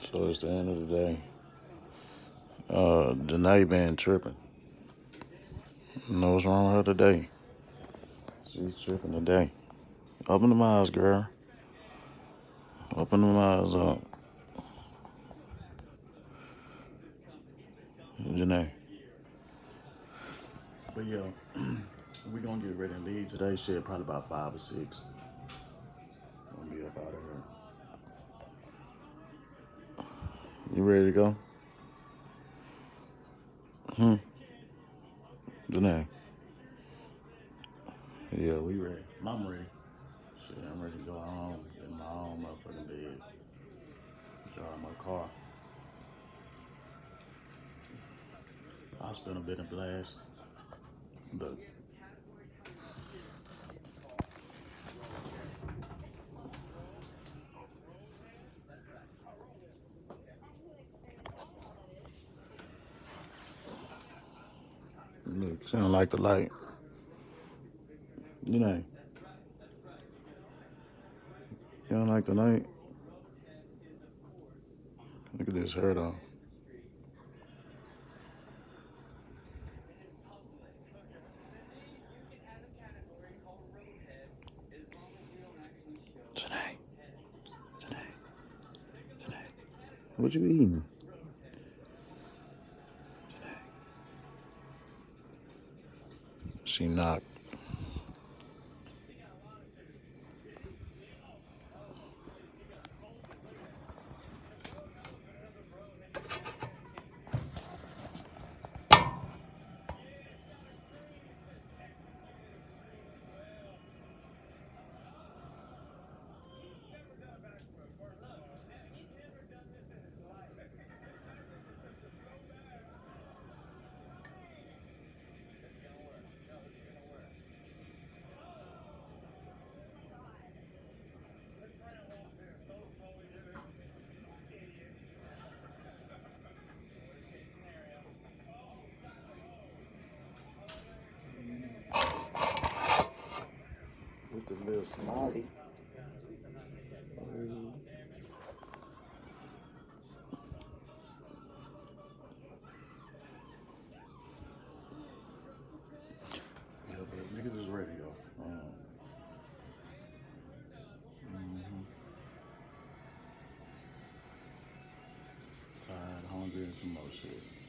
So it's the end of the day. Uh, Danae been tripping. Know what's wrong with her today? She's tripping today. Open the eyes, girl. Open the eyes up. Janay. But yeah, we gonna get ready and leave today. Shit, probably about five or six. Gonna be up out of here. You ready to go? Hmm. Janay. Yeah, we ready. I'm ready. Shit, I'm ready to go home in my own motherfucking bed. Drive my car. I spent a bit of blast, but look, sound like the light. You know, you don't like the light? Look at this hair though. Janay. Janay. Janay. What you eating? She knocked. The little this radio. Um, mhm. Tired, hungry, and some more shit.